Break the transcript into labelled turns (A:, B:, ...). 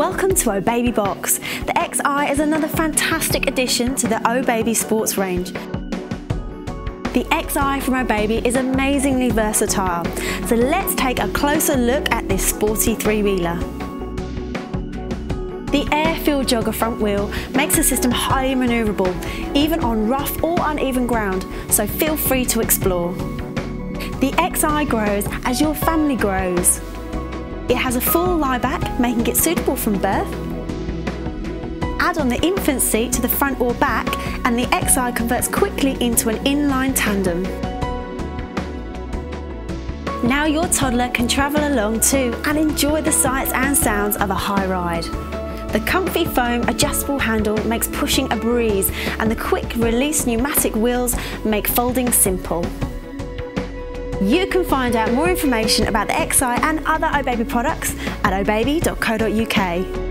A: Welcome to Obaby Box. The XI is another fantastic addition to the Obaby sports range. The XI from Obaby is amazingly versatile, so let's take a closer look at this sporty three-wheeler. The air-filled jogger front wheel makes the system highly manoeuvrable, even on rough or uneven ground, so feel free to explore. The XI grows as your family grows. It has a full lie back, making it suitable from birth. Add on the infant seat to the front or back and the XI converts quickly into an inline tandem. Now your toddler can travel along too and enjoy the sights and sounds of a high ride. The comfy foam adjustable handle makes pushing a breeze and the quick release pneumatic wheels make folding simple. You can find out more information about the XI and other OBaby products at obaby.co.uk.